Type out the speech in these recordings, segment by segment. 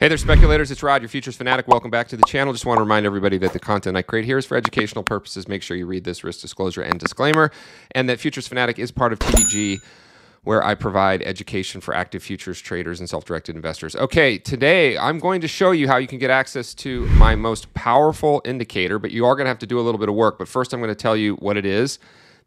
Hey there, speculators. It's Rod, your futures fanatic. Welcome back to the channel. Just want to remind everybody that the content I create here is for educational purposes. Make sure you read this risk disclosure and disclaimer, and that Futures Fanatic is part of TDG, where I provide education for active futures traders and self directed investors. Okay, today I'm going to show you how you can get access to my most powerful indicator, but you are going to have to do a little bit of work. But first, I'm going to tell you what it is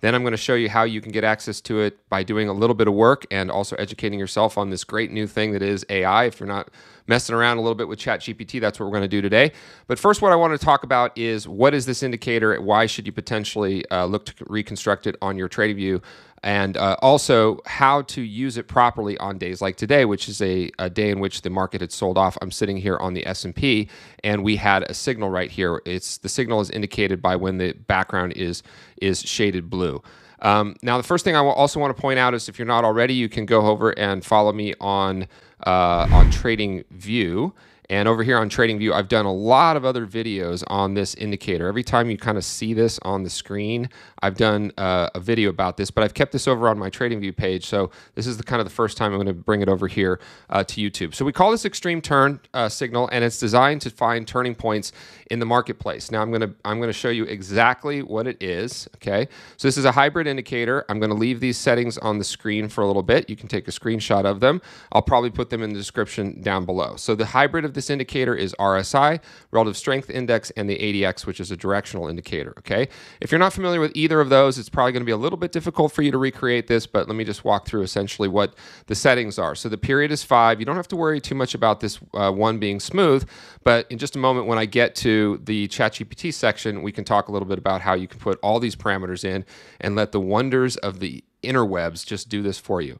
then I'm going to show you how you can get access to it by doing a little bit of work and also educating yourself on this great new thing that is AI. If you're not messing around a little bit with ChatGPT, that's what we're going to do today. But first, what I want to talk about is what is this indicator? And why should you potentially uh, look to reconstruct it on your TradingView? And uh, also how to use it properly on days like today, which is a, a, day in which the market had sold off. I'm sitting here on the S&P, and we had a signal right here. It's the signal is indicated by when the background is is shaded blue. Um, now, the first thing I also want to point out is if you're not already, you can go over and follow me on uh, on Trading View. And over here on TradingView, I've done a lot of other videos on this indicator. Every time you kind of see this on the screen, I've done uh, a video about this, but I've kept this over on my TradingView page. So this is the kind of the first time I'm going to bring it over here uh, to YouTube. So we call this extreme turn uh, signal, and it's designed to find turning points in the marketplace. Now I'm going to I'm going to show you exactly what it is. Okay, so this is a hybrid indicator. I'm going to leave these settings on the screen for a little bit. You can take a screenshot of them. I'll probably put them in the description down below. So the hybrid of this indicator is RSI, Relative Strength Index, and the ADX, which is a directional indicator. Okay, if you're not familiar with either of those, it's probably going to be a little bit difficult for you to recreate this, but let me just walk through essentially what the settings are. So the period is five. You don't have to worry too much about this uh, one being smooth, but in just a moment when I get to the ChatGPT section, we can talk a little bit about how you can put all these parameters in and let the wonders of the interwebs just do this for you.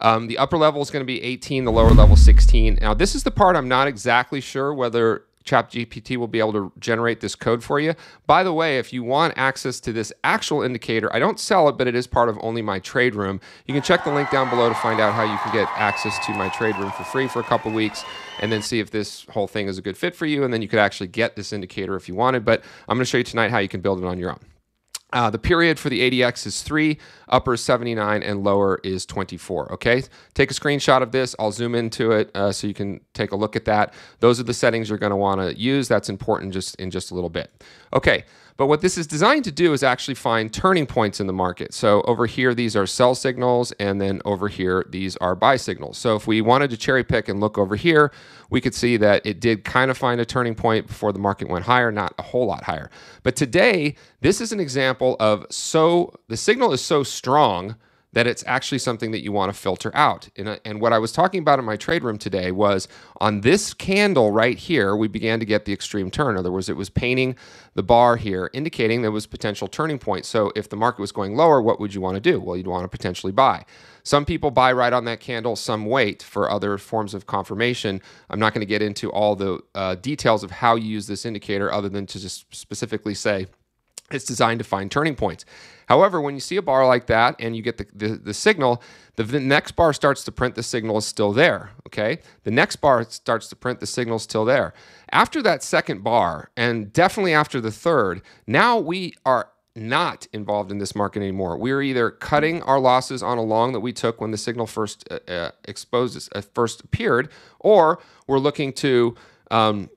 Um, the upper level is going to be 18, the lower level 16. Now, this is the part I'm not exactly sure whether ChatGPT will be able to generate this code for you. By the way, if you want access to this actual indicator, I don't sell it, but it is part of only my trade room. You can check the link down below to find out how you can get access to my trade room for free for a couple weeks and then see if this whole thing is a good fit for you. And then you could actually get this indicator if you wanted. But I'm going to show you tonight how you can build it on your own. Uh, the period for the ADX is 3, upper is 79, and lower is 24. Okay, take a screenshot of this. I'll zoom into it uh, so you can take a look at that. Those are the settings you're going to want to use. That's important just in just a little bit. Okay, but what this is designed to do is actually find turning points in the market. So over here, these are sell signals, and then over here, these are buy signals. So if we wanted to cherry pick and look over here, we could see that it did kind of find a turning point before the market went higher, not a whole lot higher. But today, this is an example of so the signal is so that it's actually something that you want to filter out. And, and, what I was talking about in my trade room today was on this candle right here, we began to get the extreme turn. In other words, it was painting the bar here, indicating there was potential turning point. So if the market was going lower, what would you want to do? Well, you'd want to potentially buy. Some people buy right on that candle, some wait for other forms of confirmation. I'm not going to get into all the uh, details of how you use this indicator other than to just specifically say, it's designed to find turning points. However, when you see a bar like that and you get the, the, the signal, the, the, next bar starts to print the signal is still there. Okay. The next bar starts to print the signal is still there. After that second bar, and definitely after the third, now we are not involved in this market anymore. We're either cutting our losses on a long that we took when the signal first uh, uh, exposed, uh, first appeared, or we're looking to um,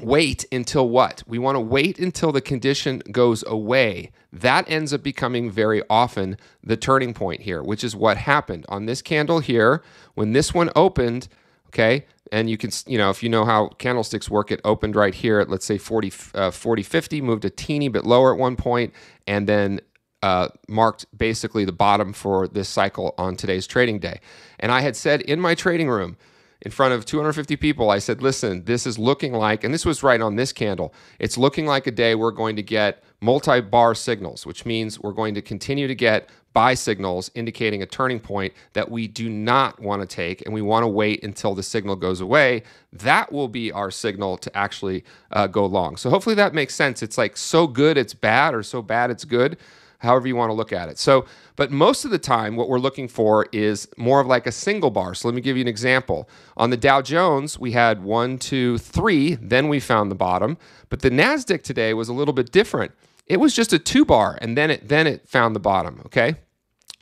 wait until what? We want to wait until the condition goes away. That ends up becoming very often the turning point here, which is what happened on this candle here. When this one opened, okay, and you can, you know, if you know how candlesticks work, it opened right here at, let's say, 40, uh, 40 50, moved a teeny bit lower at one point, and then uh, marked basically the bottom for this cycle on today's trading day. And I had said in my trading room, in front of 250 people, I said, listen, this is looking like, and this was right on this candle, it's looking like a day we're going to get multi bar signals, which means we're going to continue to get buy signals indicating a turning point that we do not want to take and we want to wait until the signal goes away. That will be our signal to actually uh, go long. So hopefully that makes sense. It's like so good it's bad or so bad it's good however you want to look at it. So, but most of the time, what we're looking for is more of like a single bar. So let me give you an example. On the Dow Jones, we had one, two, three, then we found the bottom. But the NASDAQ today was a little bit different. It was just a two bar, and then it then it found the bottom. Okay.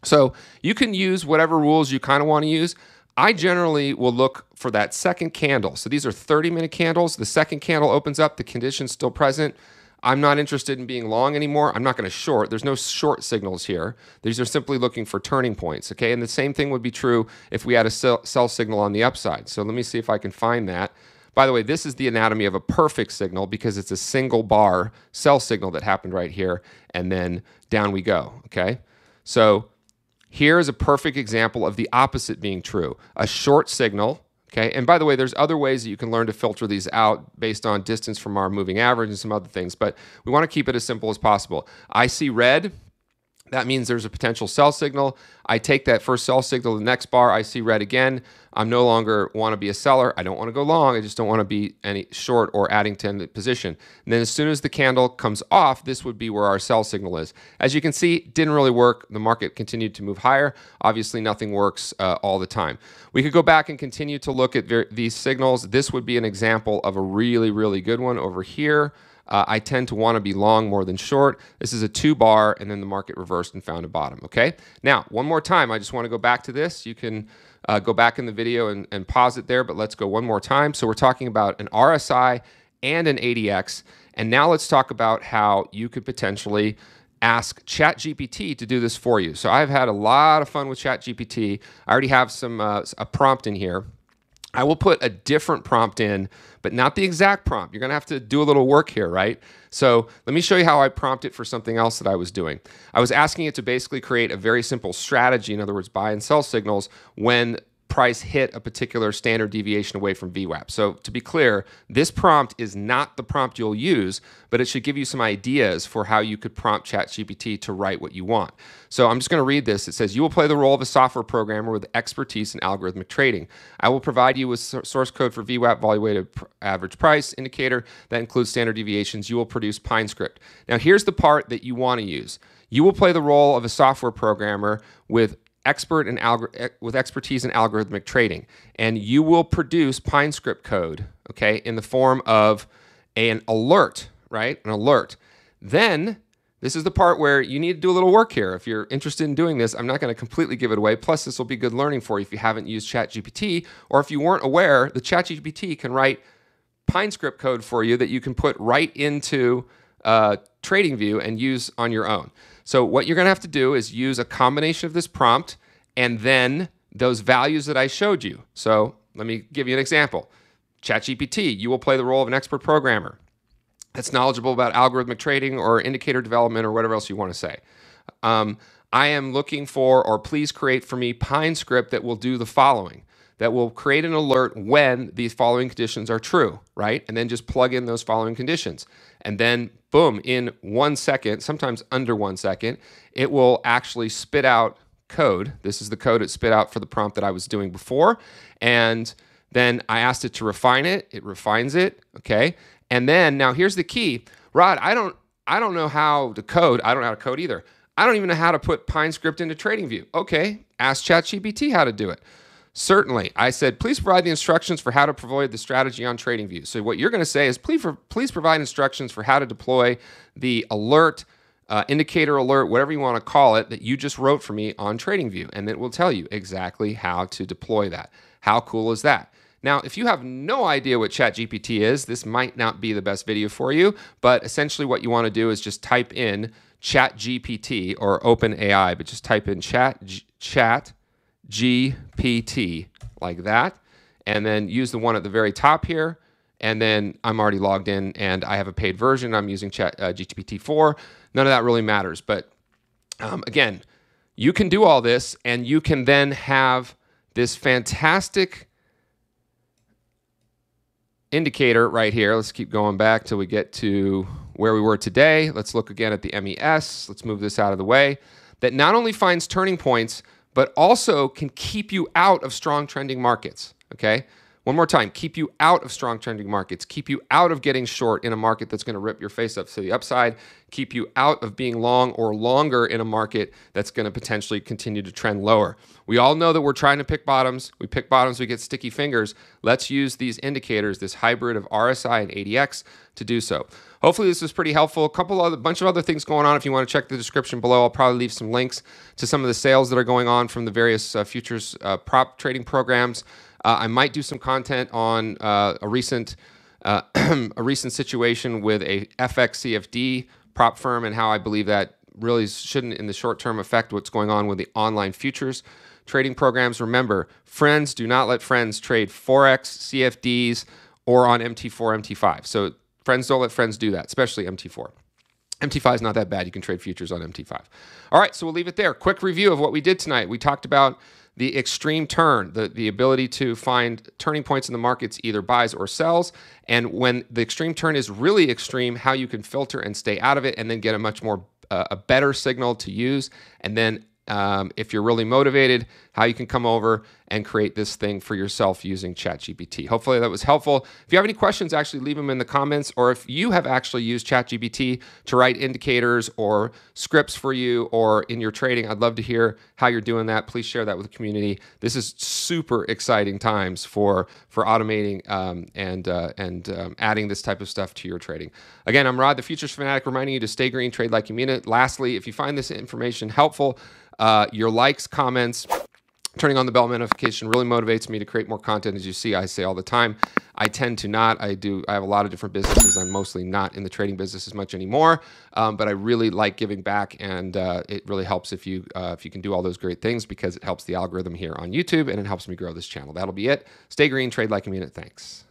So you can use whatever rules you kind of want to use. I generally will look for that second candle. So these are 30 minute candles. The second candle opens up, the condition's still present. I'm not interested in being long anymore. I'm not going to short. There's no short signals here. These are simply looking for turning points. Okay. And the same thing would be true if we had a sell, sell signal on the upside. So let me see if I can find that. By the way, this is the anatomy of a perfect signal because it's a single bar sell signal that happened right here. And then down we go. Okay. So here is a perfect example of the opposite being true a short signal. Okay. And by the way, there's other ways that you can learn to filter these out based on distance from our moving average and some other things, but we want to keep it as simple as possible. I see red that means there's a potential sell signal. I take that first sell signal, the next bar, I see red again. I'm no longer want to be a seller. I don't want to go long. I just don't want to be any short or adding to the position. And then as soon as the candle comes off, this would be where our sell signal is. As you can see, didn't really work. The market continued to move higher. Obviously, nothing works uh, all the time. We could go back and continue to look at these signals. This would be an example of a really, really good one over here. Uh, I tend to want to be long more than short. This is a two bar, and then the market reversed and found a bottom. Okay. Now, one more time, I just want to go back to this. You can uh, go back in the video and, and pause it there, but let's go one more time. So we're talking about an RSI and an ADX. And now let's talk about how you could potentially ask ChatGPT to do this for you. So I've had a lot of fun with ChatGPT. I already have some uh, a prompt in here. I will put a different prompt in, but not the exact prompt. You're going to have to do a little work here, right? So let me show you how I prompt it for something else that I was doing. I was asking it to basically create a very simple strategy, in other words, buy and sell signals when price hit a particular standard deviation away from VWAP. So to be clear, this prompt is not the prompt you'll use, but it should give you some ideas for how you could prompt ChatGPT to write what you want. So I'm just going to read this. It says, You will play the role of a software programmer with expertise in algorithmic trading. I will provide you with source code for VWAP, volume weighted average price indicator that includes standard deviations. You will produce PineScript. Now, here's the part that you want to use. You will play the role of a software programmer with expert in algor- with expertise in algorithmic trading, and you will produce PineScript code, okay, in the form of an alert, right? An alert. Then this is the part where you need to do a little work here. If you're interested in doing this, I'm not going to completely give it away. Plus, this will be good learning for you if you haven't used ChatGPT, or if you weren't aware, the ChatGPT can write PineScript code for you that you can put right into uh, TradingView and use on your own. So what you're going to have to do is use a combination of this prompt and then those values that I showed you. So let me give you an example. ChatGPT, you will play the role of an expert programmer that's knowledgeable about algorithmic trading or indicator development or whatever else you want to say. Um, I am looking for, or please create for me, Pine script that will do the following that will create an alert when these following conditions are true, right? And then just plug in those following conditions. And then, boom, in one second, sometimes under one second, it will actually spit out code. This is the code it spit out for the prompt that I was doing before. And then I asked it to refine it. It refines it, okay? And then now here's the key. Rod, I don't I don't know how to code. I don't know how to code either. I don't even know how to put PineScript into TradingView. Okay, ask ChatGPT how to do it. Certainly. I said, please provide the instructions for how to deploy the strategy on TradingView. So what you're going to say is, please, please provide instructions for how to deploy the alert, uh, indicator alert, whatever you want to call it, that you just wrote for me on TradingView. And it will tell you exactly how to deploy that. How cool is that? Now, if you have no idea what ChatGPT is, this might not be the best video for you, but essentially what you want to do is just type in ChatGPT or OpenAI, but just type in chat, chat GPT like that. And then use the one at the very top here. And then I'm already logged in and I have a paid version. I'm using Chat, uh, GPT-4. None of that really matters. But um, again, you can do all this and you can then have this fantastic indicator right here. Let's keep going back till we get to where we were today. Let's look again at the MES. Let's move this out of the way. That not only finds turning points, but also can keep you out of strong trending markets. Okay. One more time, keep you out of strong trending markets, keep you out of getting short in a market that's going to rip your face up to the upside, keep you out of being long or longer in a market that's going to potentially continue to trend lower. We all know that we're trying to pick bottoms. We pick bottoms, we get sticky fingers. Let's use these indicators, this hybrid of RSI and ADX, to do so. Hopefully, this was pretty helpful. A couple other bunch of other things going on. If you want to check the description below, I'll probably leave some links to some of the sales that are going on from the various uh, futures uh, prop trading programs. Uh, I might do some content on uh, a recent uh, a recent situation with a FXCFD prop firm and how I believe that really shouldn't, in the short term, affect what's going on with the online futures trading programs. Remember, friends do not let friends trade forex, CFDs, or on MT4, MT5. So friends don't let friends do that, especially MT4. MT5 is not that bad. You can trade futures on MT5. All right, so we'll leave it there. Quick review of what we did tonight. We talked about the extreme turn, the, the ability to find turning points in the markets, either buys or sells. And when the extreme turn is really extreme, how you can filter and stay out of it and then get a much more, uh, a better signal to use. And then um, if you're really motivated, how you can come over and create this thing for yourself using ChatGPT. Hopefully that was helpful. If you have any questions, actually leave them in the comments, or if you have actually used ChatGPT to write indicators or scripts for you or in your trading, I'd love to hear how you're doing that. Please share that with the community. This is super exciting times for for automating um, and uh, and um, adding this type of stuff to your trading. Again, I'm Rod, the Futures Fanatic, reminding you to stay green, trade like you mean it. Lastly, if you find this information helpful, uh, your likes, comments, turning on the bell notification really motivates me to create more content. As you see, I say all the time. I tend to not. I do. I have a lot of different businesses. I'm mostly not in the trading business as much anymore. Um, but I really like giving back, and uh, it really helps if you uh, if you can do all those great things because it helps the algorithm here on YouTube and it helps me grow this channel. That'll be it. Stay green, trade like a minute. Thanks.